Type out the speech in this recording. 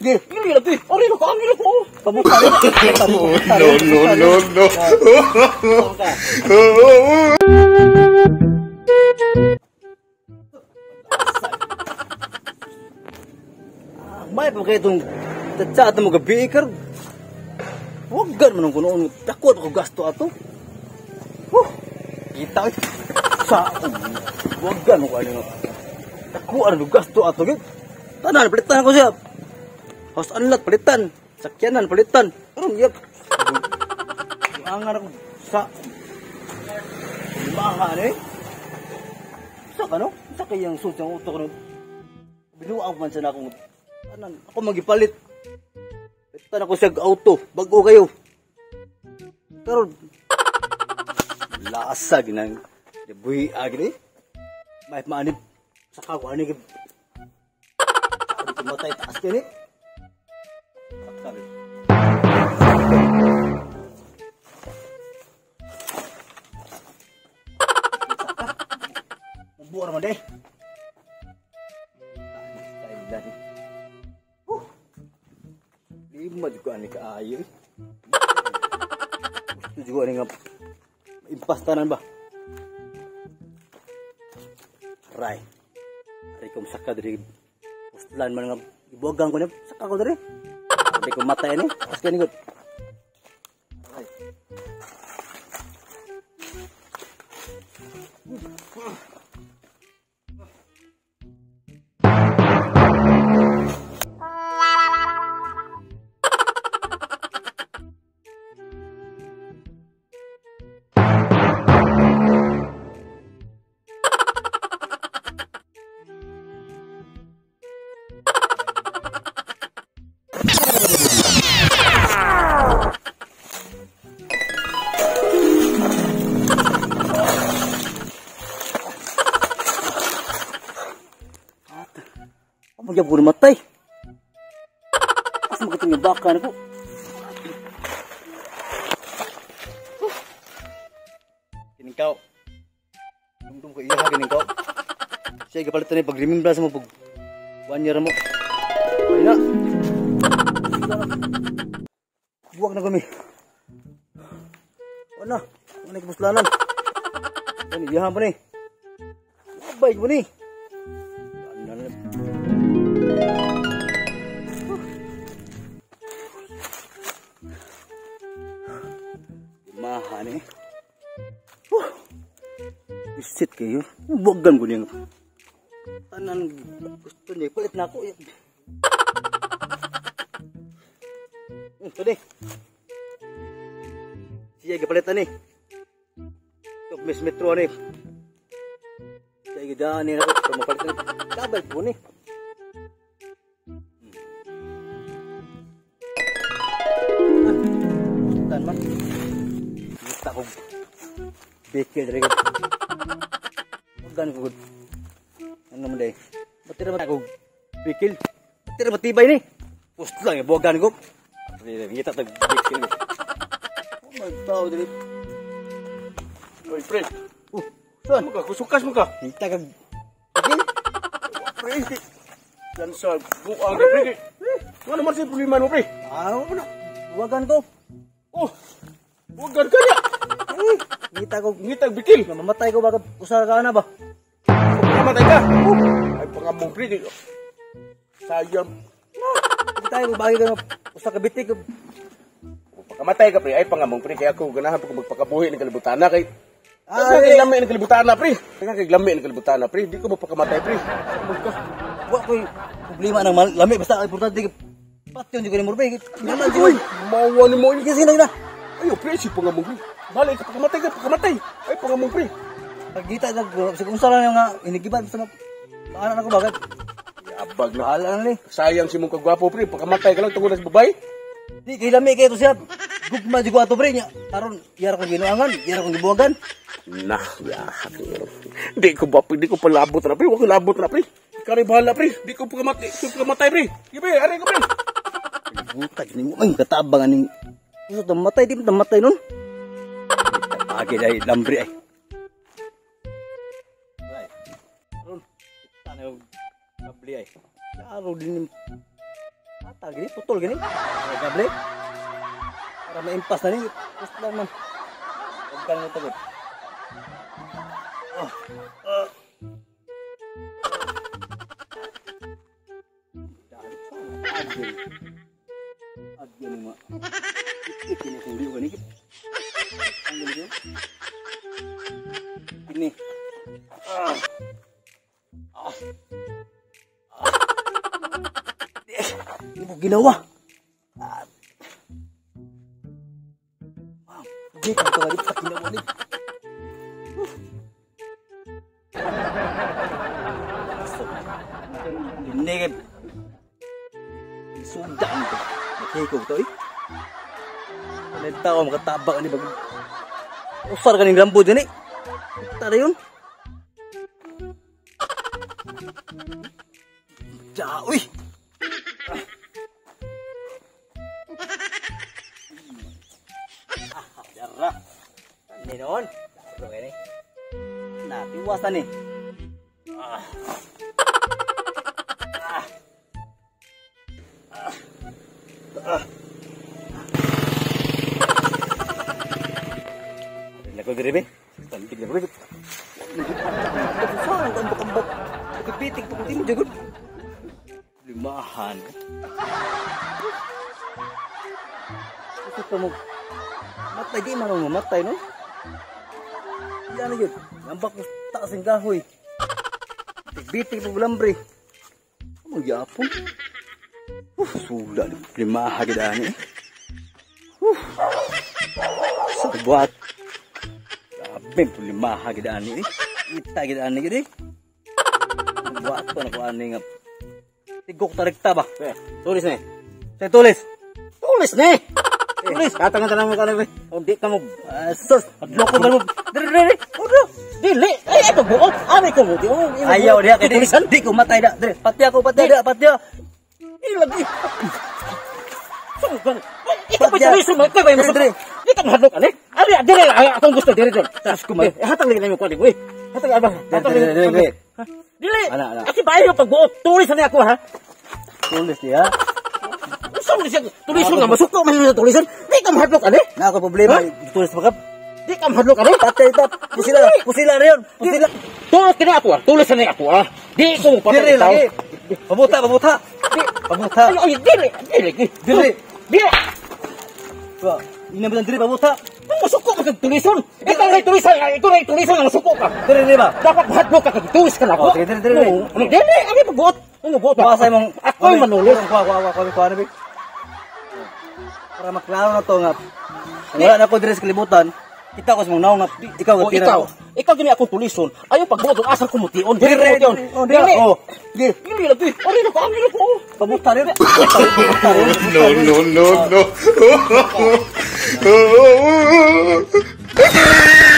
Gih, ini ko. Kamu kali. No, no, no, no. May pa kayo itong tatsa at mga baker. Huwag gan man ang kunoon. Takot ako gasto ato. Huh. Kita. Sa Huwag gan ako ano. Takot ang gasto ato. Gid. Tanan, palitan ko siya. House unlock, palitan. Sakyanan, palitan. Anong yap? Angan ako sa limahan eh. Sa kano? Sa kayang susyang utok no? Binuang man sa akong Tanan, ako magipalit. Palitan ako siya auto. Bago kayo. Pero lasa ginang buhi agni. May maanib sa kawa ni gib. Sabi ko matay buar mah deh. Dari. Uh. Lima juga nih ke air. Itu juga nih ngap. Impas tanah bah. Rai. Rai saka dari Pustulan man ngap. Ibogang ko na. Saka kau dari. Dari mata ini. Pas ka ni Dia pun matay? Asa magitong yung baka na ko? Kining kao. Dungdung ko iya ha kining kao. Siya gapalitan ni pag-remember sa mo pag one year mo. Ay na. Buwag na kami. Ano? Ano yung puslanan? Ano, iyahan pa ni. Abay ko ni. Ano na Visit kayo. Buwagan ko niya. Tanan gusto niya. Palit na ako. Ito ni. Siya gapalitan ni. Ito, Miss Metro ni. Siya gidaan ni ako. Ito mapalitan. Kabal po ni. Tan man. Kita ko. Bekil dari ko. Gan ko. Ano man day? Batira man ako. Bekil. Batira matibay ni. Post lang bogan ko. Kita tag bekil. Oh my god, dali. Oy, pre. Uh, saan? Mo ka, kusukas mo ka. Kita kag Bekil. Pre. Yan sa buang ka, pre. Ano man sa problema mo, pre? Ano mo na? Buwagan ko. Oh, huwag ka niya. Kita ko. Ngitag bikil. Mamamatay ko baka usara ka na ba? Pagkamatay ka. Ay, pangabong, pre. Sayang. Kita ko bagi ka usa ka bitik. Pagkamatay ka, pre. Ay, pangabong, pre. Kaya ako ganahan ko magpakabuhi ng kalibutan na kay... Ah, Ay, kay lami ng kalibutan na, pre. Kaya kay lami ng kalibutan na, pre. Di ko mapakamatay, pre. Magka. Wa ko problema nang lami basta importante ka patyon di ko ni di. mawa ni mo. Kasi na. Ayo, pre. Si pangabong, pre. Balik ka, pagkamatay ka, pagkamatay. Ay, pangabong, pre. Pagkita nag sa kung sala nga inigiban sa anak ako bakit? Abag na. Na ni. Sayang si mong kagwapo, pre. Pagkamatay ka lang tungkol sa babae. Di kay lami kay to siya. Gugma di ko ato pre nya. Karon yara ko ginuangan, yara ko gibuwagan. Nah, ya. Di ko ba, di ko palabot na, pre. Huwag ko labot na, pre. Ikaw rin bahala, pre. Di ko di ko pagkamatay, pre. Aray ko, pre. Buta ni mo ay katabang aning Usa ta matay di ta matay nun. Agi dai lambri ay. Ron, kita na yung kabli ay. Laro din yung... At Patah gini, putol gini. Ay, gable. Para maimpas na ni. Gusto lang man. Huwag ka nang tagod. Oh. Ah. Ini mo ginawa. Wow. Hindi ka ito galit sa ginawa ni. Dinigib. Sundaan ko. Nakikog to eh. Kanin tao makatabak ni bag. Usar ka ning lambod gani. Tara yun. Ada, wih. Jarah. Ini non. Bro ini. Nah, tiwas nih. Ah. Ah. Ah. Nako gribe. Tantik na gribe. Sa, Ito ka mo. Matay di man mo no? Yan yun. Nambak mo taas ang gahoy. Tigbitik po lambre. Ang yapon. Uh, sula. Limaha gidaan eh. Uh. Sa buhat. Sabi po limaha gidaan eh. Ita gidaan eh gidi. Buhat pa na ko ani nga. Tigok tarik tabah. Tulis nih. Saya tulis. Tulis nih. Tulis. Katang ka naman kanang. Undi ka. Sus. Loko ba mo. Dili. Dili. Ay ito buo. Ari ko mo. Ayaw dia kay tulisan di ko matay da. Dili. Pati ako pati da pati. Ilagi. Pa tulis mo mo. Ka. Ari atong gusto. Tas ko mo. Hatang lagi. Hatang abang. Hatang lagi. Dili, dili. Dili. Aki bayo pagbuot. Tulis na ako ha. Tulis dia. Gusto mo siya tulisan nga masuko man yung tulisan. Di ka mahadlok ani? Na ako problema. Tulis pa ka. Di ka mahadlok ani? Patay ito. Pusila. Pusila rin. Pusila. Tulis kini ako ah. Tulis na ako ah. Di ko patay lagi. Pabuta, pabuta. Pabuta. Ay, ay, dili. Dili. Dili. Dili. Ba, ina Inabitan diri pabuta. Masuko ka kag tulisan. Ikaw rin tulisan. Ito rin tulisan nga masuko ka. Diri diri ba? Dapat mahadlok ka kag ka na ako. Oh, dili, dili, dili. Oo. Ano, Dili. Ano pagbuot? Ano buot? Kuha sa imong Ako yung manulis. Kuha, kuha, kuha, kuha, kuha, kuha, Para maklaro na to nga. Ang wala na ko diri sa kalibutan. Kita ko sa mong naong ikaw nga tira. ikaw, ikaw gini akong tulison. Ayaw pagbuot ang asal kumutiun. Dili Dili, ko yun. dili. Oh. Oh, Dili. Dili lagi. Ano na ko? Ano na ko? Pabuta rin. Pabuta rin. no, no, no, no. うう